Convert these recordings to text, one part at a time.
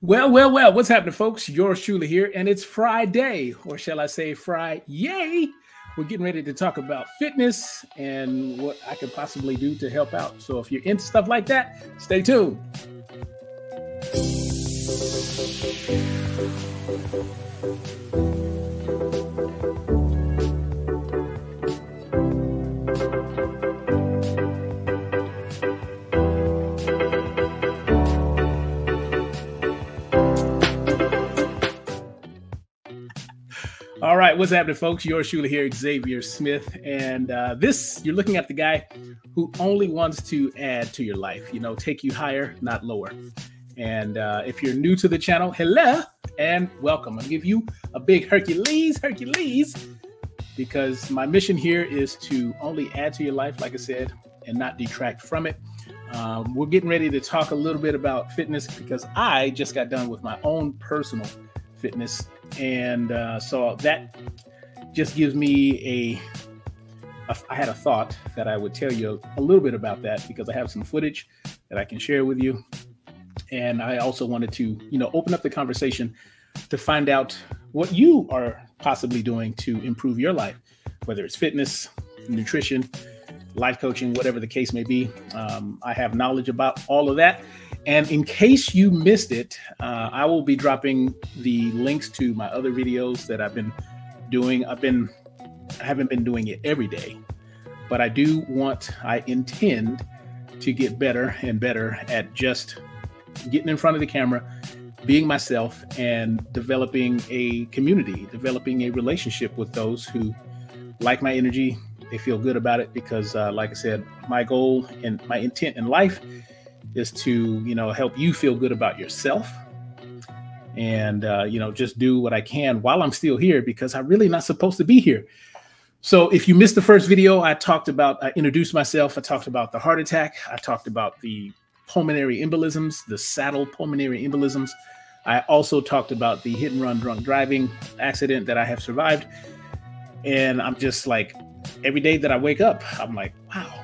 Well, well, well, what's happening, folks? Yours truly here, and it's Friday, or shall I say, Fry? Yay! We're getting ready to talk about fitness and what I could possibly do to help out. So, if you're into stuff like that, stay tuned. Right, what's happening, folks? Yours truly here, Xavier Smith, and uh, this you're looking at the guy who only wants to add to your life. You know, take you higher, not lower. And uh, if you're new to the channel, hello and welcome. I'll give you a big Hercules, Hercules, because my mission here is to only add to your life, like I said, and not detract from it. Um, we're getting ready to talk a little bit about fitness because I just got done with my own personal fitness and uh, so that just gives me a, a. I had a thought that I would tell you a little bit about that because I have some footage that I can share with you, and I also wanted to, you know, open up the conversation to find out what you are possibly doing to improve your life, whether it's fitness, nutrition, life coaching, whatever the case may be. Um, I have knowledge about all of that. And in case you missed it, uh, I will be dropping the links to my other videos that I've been doing. I've been, I haven't been doing it every day, but I do want, I intend to get better and better at just getting in front of the camera, being myself, and developing a community, developing a relationship with those who like my energy. They feel good about it because, uh, like I said, my goal and my intent in life is to you know help you feel good about yourself and uh, you know just do what i can while i'm still here because i'm really not supposed to be here. So if you missed the first video i talked about i introduced myself. I talked about the heart attack. I talked about the pulmonary embolisms the saddle pulmonary embolisms. I also talked about the hit and run drunk driving accident that i have survived. And i'm just like every day that i wake up i'm like wow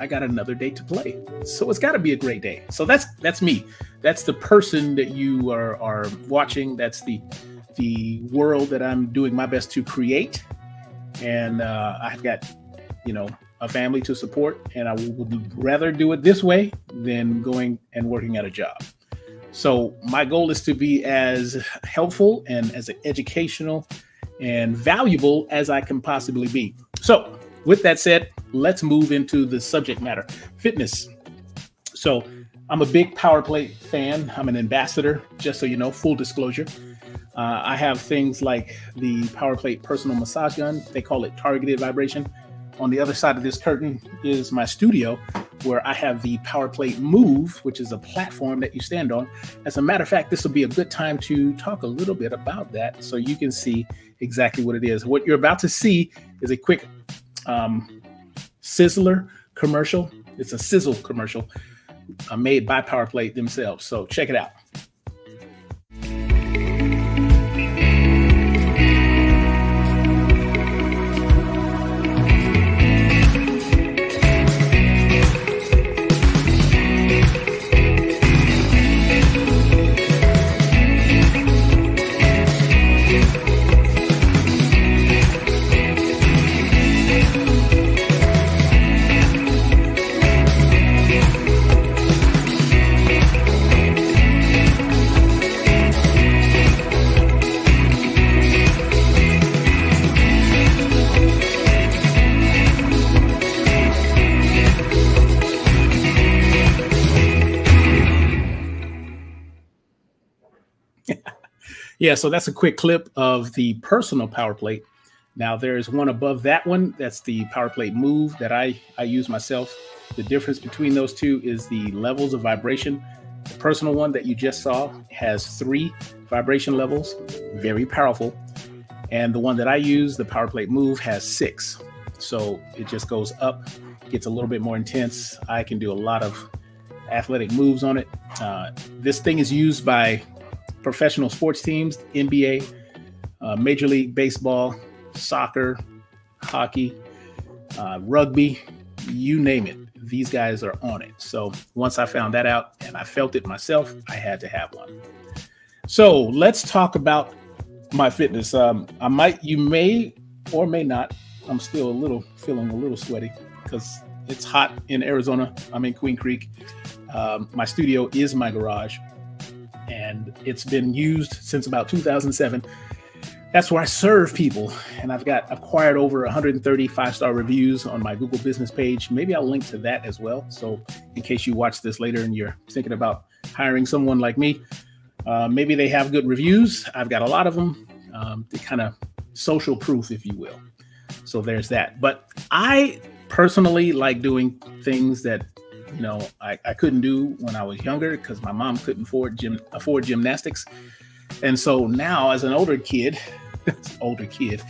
I got another day to play. So it's got to be a great day. So that's that's me. That's the person that you are are watching. That's the the world that I'm doing my best to create. And uh, I've got, you know, a family to support, and I would rather do it this way than going and working at a job. So my goal is to be as helpful and as educational and valuable as I can possibly be. So with that said, let's move into the subject matter fitness. So, I'm a big Power Plate fan. I'm an ambassador, just so you know, full disclosure. Uh, I have things like the Power Plate personal massage gun. They call it targeted vibration. On the other side of this curtain is my studio, where I have the Power Plate Move, which is a platform that you stand on. As a matter of fact, this will be a good time to talk a little bit about that so you can see exactly what it is. What you're about to see is a quick um, Sizzler commercial. It's a sizzle commercial uh, made by PowerPlate themselves. So check it out. Yeah, so that's a quick clip of the personal power plate. Now there's one above that one. That's the power plate move that I, I use myself. The difference between those two is the levels of vibration. The personal one that you just saw has three vibration levels, very powerful. And the one that I use, the power plate move, has six. So it just goes up, gets a little bit more intense. I can do a lot of athletic moves on it. Uh, this thing is used by professional sports teams, NBA, uh, Major League Baseball, soccer, hockey, uh, rugby, you name it. These guys are on it. So once I found that out and I felt it myself, I had to have one. So let's talk about my fitness. Um, I might, you may or may not. I'm still a little feeling a little sweaty because it's hot in Arizona. I'm in Queen Creek. Um, my studio is my garage, and it's been used since about 2007. That's where I serve people, and I've got acquired over 130 five-star reviews on my Google Business page. Maybe I'll link to that as well. So, in case you watch this later and you're thinking about hiring someone like me, uh, maybe they have good reviews. I've got a lot of them. Um, to kind of social proof, if you will. So there's that. But I personally like doing things that you know I, I couldn't do when I was younger because my mom couldn't afford gym afford gymnastics. And so now as an older kid, older kid,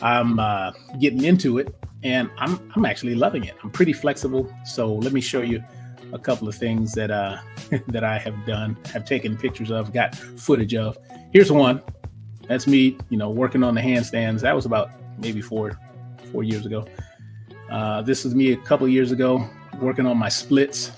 I'm uh, getting into it and I'm I'm actually loving it. I'm pretty flexible. So let me show you a couple of things that uh that I have done, have taken pictures of, got footage of. Here's one. That's me, you know, working on the handstands. That was about maybe four four years ago. Uh, this is me a couple years ago working on my splits.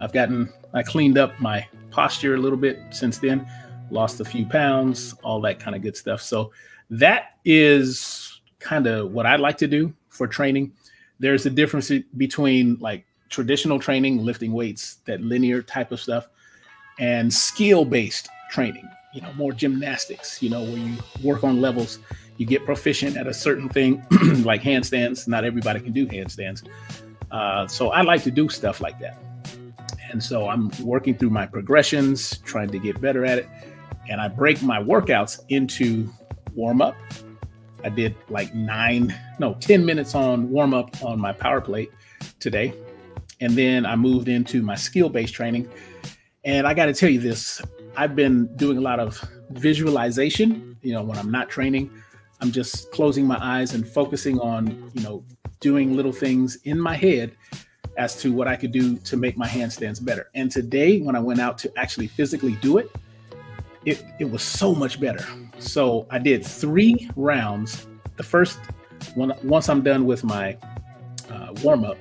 I've gotten, I cleaned up my posture a little bit since then, lost a few pounds, all that kind of good stuff. So that is kind of what I like to do for training. There's a difference between like traditional training, lifting weights, that linear type of stuff, and skill based training, you know, more gymnastics, you know, where you work on levels you get proficient at a certain thing like handstands. Not everybody can do handstands. Uh, so I like to do stuff like that. And so I'm working through my progressions, trying to get better at it. And I break my workouts into warm up. I did like nine, no, 10 minutes on warm up on my power plate today. And then I moved into my skill based training. And I got to tell you this I've been doing a lot of visualization, you know, when I'm not training. I'm just closing my eyes and focusing on, you know, doing little things in my head as to what I could do to make my handstands better. And today, when I went out to actually physically do it, it, it was so much better. So I did three rounds. The first one, once I'm done with my uh, warm up,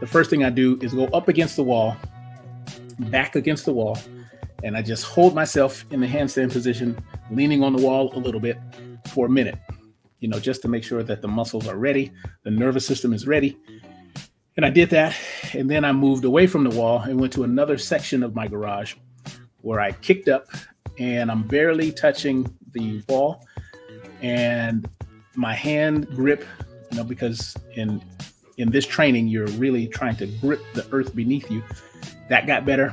the first thing I do is go up against the wall, back against the wall, and I just hold myself in the handstand position, leaning on the wall a little bit for a minute, you know, just to make sure that the muscles are ready, the nervous system is ready. And I did that. And then I moved away from the wall and went to another section of my garage where I kicked up and I'm barely touching the wall. And my hand grip, you know, because in in this training, you're really trying to grip the earth beneath you. That got better.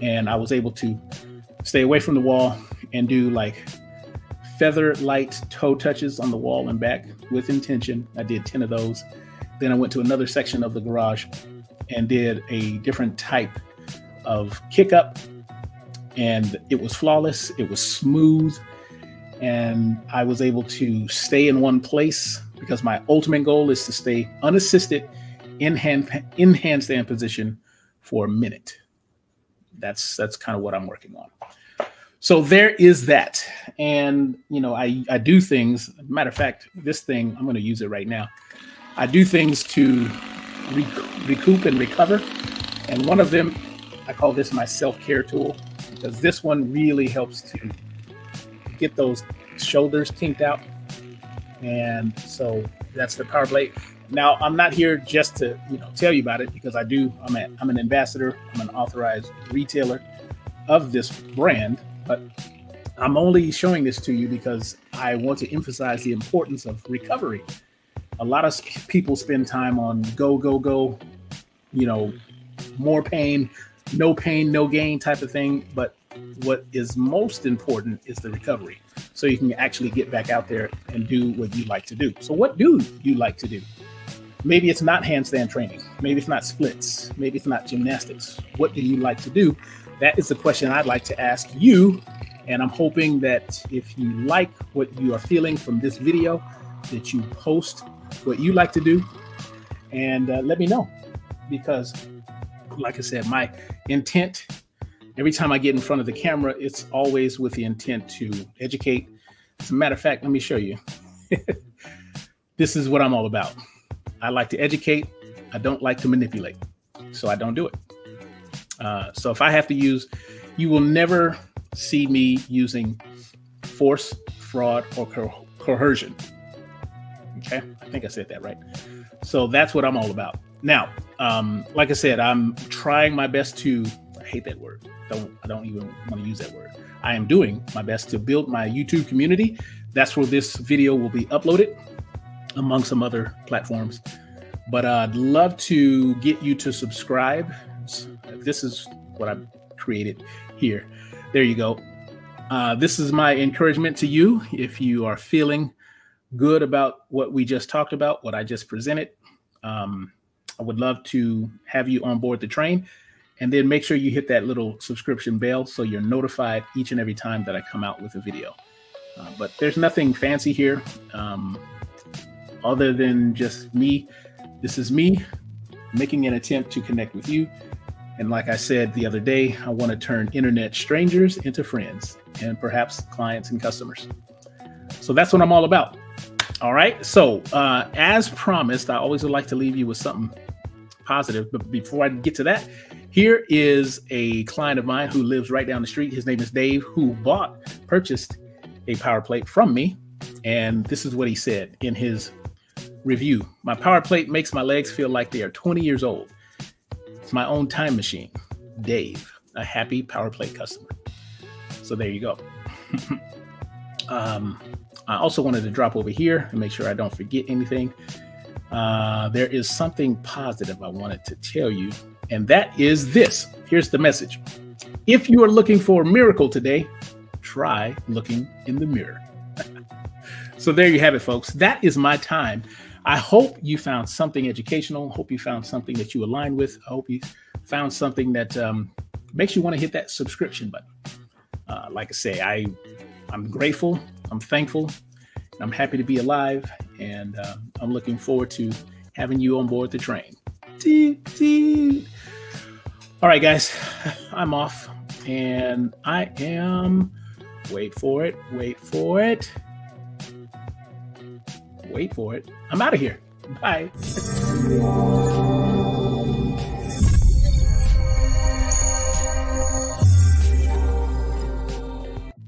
And I was able to stay away from the wall and do like feather light toe touches on the wall and back with intention. I did 10 of those. Then I went to another section of the garage and did a different type of kick up. And it was flawless, it was smooth. And I was able to stay in one place because my ultimate goal is to stay unassisted in hand in handstand position for a minute. That's that's kind of what I'm working on so there is that. And you know i i do things matter of fact this thing i'm going to use it right now. I do things to rec- recoup and recover. And one of them i call this my self-care tool because this one really helps to get those shoulders kinked out. And so that's the power plate now i'm not here just to you know tell you about it because i do i'm, a, I'm an ambassador i'm an authorized retailer of this brand but I'm only showing this to you because I want to emphasize the importance of recovery. A lot of people spend time on go, go, go, you know, more pain, no pain, no gain type of thing. But what is most important is the recovery. So you can actually get back out there and do what you like to do. So, what do you like to do? Maybe it's not handstand training. Maybe it's not splits. Maybe it's not gymnastics. What do you like to do? That is the question I'd like to ask you. And I'm hoping that if you like what you are feeling from this video, that you post what you like to do and uh, let me know. Because, like I said, my intent every time I get in front of the camera, it's always with the intent to educate. As a matter of fact, let me show you. this is what I'm all about. I like to educate, I don't like to manipulate. So I don't do it. Uh, so if I have to use, you will never see me using force, fraud, or co- coercion. Okay, I think I said that right. So that's what I'm all about. Now, um, like I said, I'm trying my best to. I hate that word. Don't I don't even want to use that word. I am doing my best to build my YouTube community. That's where this video will be uploaded, among some other platforms. But I'd love to get you to subscribe. This is what I've created here. There you go. Uh, this is my encouragement to you. If you are feeling good about what we just talked about, what I just presented, um, I would love to have you on board the train. And then make sure you hit that little subscription bell so you're notified each and every time that I come out with a video. Uh, but there's nothing fancy here um, other than just me. This is me making an attempt to connect with you. And like I said the other day, I want to turn internet strangers into friends and perhaps clients and customers. So that's what I'm all about. All right. So, uh, as promised, I always would like to leave you with something positive. But before I get to that, here is a client of mine who lives right down the street. His name is Dave, who bought, purchased a power plate from me. And this is what he said in his review My power plate makes my legs feel like they are 20 years old. My own time machine. Dave, a happy power plate customer. So there you go. um, I also wanted to drop over here and make sure I don't forget anything. Uh, there is something positive I wanted to tell you and that is this. Here's the message. If you are looking for a miracle today, try looking in the mirror. so there you have it, folks. That is my time. I hope you found something educational. Hope you found something that you align with. I hope you found something that um, makes you want to hit that subscription button. Uh, like I say, I I'm grateful. I'm thankful. I'm happy to be alive, and uh, I'm looking forward to having you on board the train. All right, guys, I'm off and I am. Wait for it. Wait for it. Wait for it. I'm out of here. Bye.